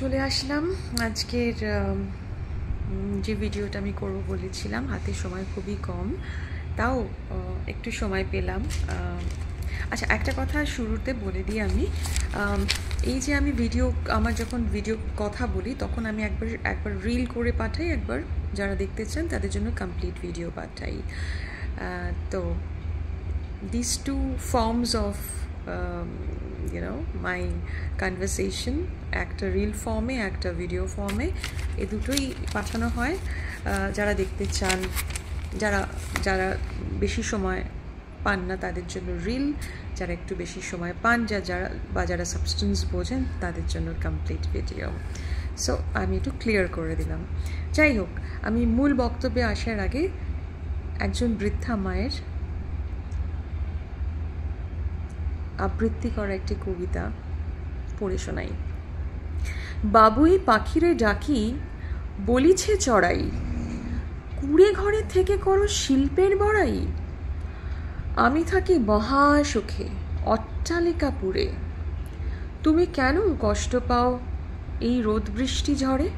চলে আসলাম। আজকের যে ভিডিওটা আমি করব বলেছিলাম হাতে সময় খুবই কম তাও একটু সময় পেলাম। আচ্ছা একটা কথা শুরুতে বলে দিই আমি। এই যে আমি ভিডিও আমার যখন ভিডিও কথা বলি তখন আমি একবার একবার রিল করে পাঠাই একবার যারা দেখতে চান তাদের জন্য কমপ্লিট ভিডিও পাঠাই। তো this two forms um, you know, my conversation একটা রিল ফর্মে একটা ভিডিও ফর্মে এ দুটোই পাঠানো হয়। যারা দেখতে চান, যারা যারা বেশি সময় পান না, তাদের জন্য রিল যারা একটু বেশি সময় পান, যা যারা বা যারা সাবস্টেন্স বোঝেন, তাদের জন্য কমপ্লিট ভিডিও সো আমি একটু ক্লিয়ার করে দিলাম। যাই হোক, আমি মূল বক্তব্যে আসার আগে একজন বৃদ্ধা মায়ের আবৃত্তি করা একটি কবিতা পড়ে শোনাই। বাবুই পাখিরে ডাকি, বলিছে চড়াই, কুড়ে ঘরে থেকে করো শিল্পের বড়াই। আমি থাকি মহা সুখে অট্টালিকাপুরে। তুমি কেন কষ্ট পাও এই রোদ বৃষ্টি ঝড়ে?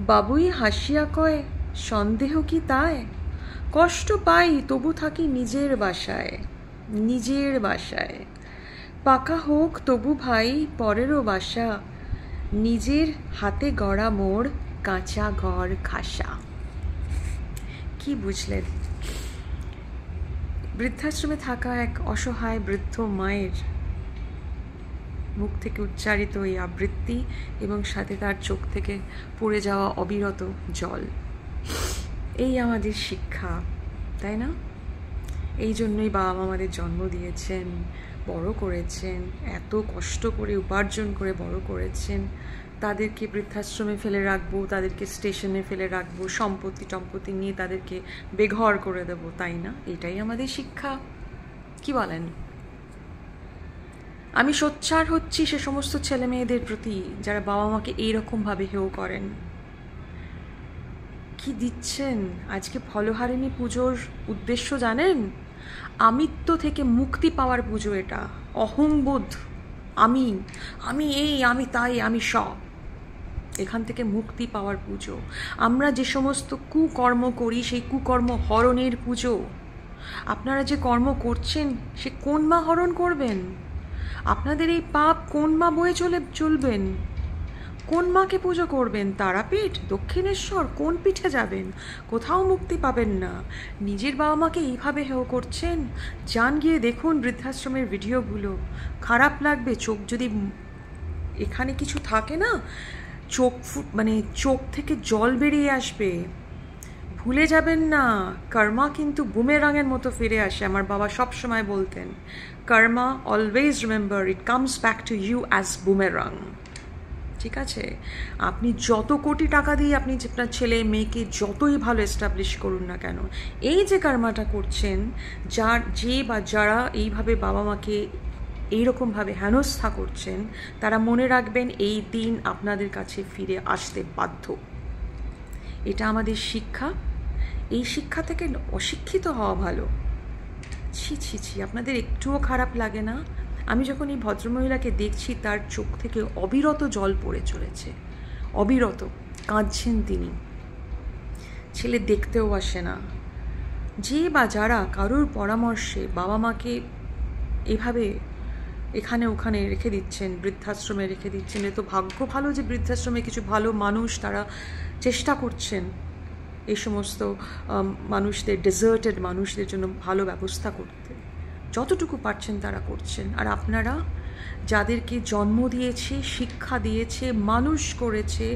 বাবুই হাসিয়া কয়, সন্দেহ কি তাই? কষ্ট পাই তবু থাকি নিজের বাসায়। নিজের বাসায়। পাকা হোক তবু ভাই, পরেরও বাসা। নিজের হাতে গড়া মোড়, কাঁচা ঘর, খাসা। কি বুঝলেন? বৃদ্ধাশ্রমে থাকা এক অসহায় বৃদ্ধ মায়ের মুখ থেকে উচ্চারিত এই আবৃত্তি এবং সাথে তার চোখ থেকে পড়ে যাওয়া অবিরত জল। এই আমাদের শিক্ষা, তাই না? এই জন্যই বাবা আমাদের জন্ম দিয়েছেন, বড় করেছেন, এত কষ্ট করে, উপার্জন করে বড় করেছেন। তাদেরকে বৃদ্ধাশ্রমে ফেলে রাখব, তাদেরকে স্টেশনে ফেলে রাখব, সম্পত্তি টম্পত্তি নিয়ে তাদেরকে বেঘর করে দেব, তাই না? এটাই আমাদের শিক্ষা। কি বলেন? আমি সোচ্চার হচ্ছি সে সমস্ত ছেলে মেয়েদের প্রতি, যারা বাবা মাকে এইরকমভাবে হেও করেন। কি দিচ্ছেন? আজকে ফলহারিণী পুজোর উদ্দেশ্য জানেন? আমিত্ব থেকে মুক্তি পাওয়ার পুজো এটা। অহংবোধ। আমি আমি এই, আমি তাই, আমি সব। এখান থেকে মুক্তি পাওয়ার পুজো। আমরা যে সমস্ত কুকর্ম করি, সেই কুকর্ম হরণের পুজো। আপনারা যে কর্ম করছেন, সে কোন মা হরণ করবেন? আপনাদের এই পাপ কোন মা বয়ে চলে, চলবেন? কোন মাকে পুজো করবেন? তারাপীঠ? দক্ষিণেশ্বর? কোন পিঠে যাবেন? কোথাও মুক্তি পাবেন না। নিজের বাবা মাকে এইভাবে হেও করছেন? যান গিয়ে দেখুন বৃদ্ধাশ্রমের ভিডিওগুলো। খারাপ লাগবে, চোখ যদি এখানে কিছু থাকে না, চোখ মানে চোখ থেকে জল বেরিয়ে আসবে। ভুলে যাবেন না, কর্মা কিন্তু বুমেরাঙের মতো ফিরে আসে, আমার বাবা সব সময় বলতেন। Karma, always remember, it comes back to you as boomerang. ঠিক আছে? আপনি যত কোটি টাকা দিয়ে আপনি আপনার ছেলে, মেয়েকে যতই ভালো এস্টাবলিশ করুন না কেন, এই যে কর্মাটা করছেন, যার যে বা যারা এইভাবে বাবা মাকে এইরকমভাবে হেনস্থা করছেন, তারা মনে রাখবেন এই দিন আপনাদের কাছে ফিরে আসতে বাধ্য। এটা আমাদের শিক্ষা। এই শিক্ষা থেকে অশিক্ষিত হওয়া ভালো। ছি ছি ছি, আপনাদের একটুও খারাপ লাগে না? আমি যখন এই ভদ্রমহিলাকে দেখছি, তার চোখ থেকে অবিরত জল পড়ে চলেছে। অবিরত, কাঁদছেন তিনি। ছেলে দেখতেও আসে না। যে বা যারা কারোর পরামর্শে বাবা মাকে এভাবে এখানে ওখানে রেখে দিচ্ছেন, বৃদ্ধাশ্রমে রেখে দিচ্ছেন, এ তো ভাগ্য ভালো যে বৃদ্ধাশ্রমে কিছু ভালো মানুষ তারা চেষ্টা করছেন। এই সমস্ত মানুষদের ডেজার্টেড মানুষদের জন্য ভালো ব্যবস্থা করতে। যতটুকু পারছেন তারা করছেন। আর আপনারা যাদেরকে জন্ম দিয়েছে, শিক্ষা দিয়েছে, মানুষ করেছে,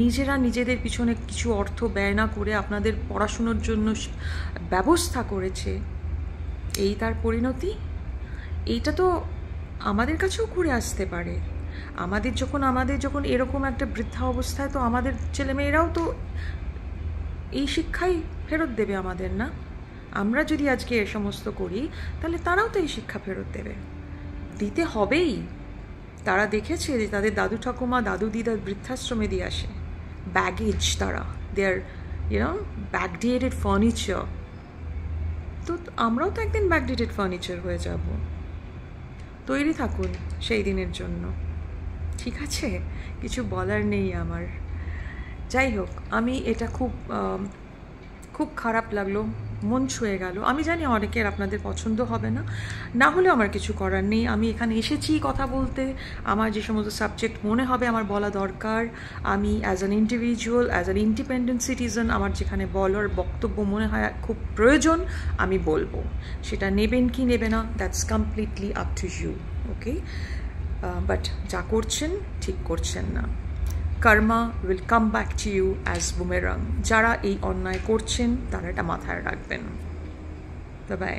নিজেরা নিজেদের পিছনে কিছু অর্থ ব্যয় না করে আপনাদের পড়াশুনোর জন্য ব্যবস্থা করেছে, এই তার পরিণতি? এইটা তো আমাদের কাছেও ঘুরে আসতে পারে। আমাদের যখন আমাদের যখন এরকম একটা বৃদ্ধা অবস্থায় তো আমাদের ছেলেমেয়েরাও তো এই শিক্ষাই ফেরত দেবে আমাদের, না? আমরা যদি আজকে এ সমস্ত করি, তাহলে তারাও তো এই শিক্ষা ফেরত দেবে। দিতে হবেই। তারা দেখেছে যে তাদের দাদু ঠাকুমা, দাদু দিদার বৃদ্ধাশ্রমে দিয়ে আসে। ব্যাগেজ তারা। দেয়ার ইউনো ব্যাকডেটেড ফার্নিচার তো আমরাও তো একদিন ব্যাকডেটেড ফার্নিচার হয়ে যাব। তৈরি থাকুন সেই দিনের জন্য। ঠিক আছে? কিছু বলার নেই আমার। যাই হোক, আমি এটা খুব খুব খারাপ লাগল। মন ছুঁয়ে গেল। আমি জানি অনেকের আপনাদের পছন্দ হবে না। না হলেও আমার কিছু করার নেই। আমি এখানে এসেছি কথা বলতে। আমার যে সমস্ত সাবজেক্ট মনে হবে আমার বলা দরকার। আমি as an individual as an independent citizen আমার যেখানে বলার বক্তব্য মনে হয় খুব প্রয়োজন, আমি বলব। সেটা নেবেন কি নেবে না that's completely up to you okay but যা করছেন, ঠিক করছেন না। Karma will come back to you as boomerang যারা এই অন্যায় করছেন, তারা এটা মাথায় রাখবেন। বাই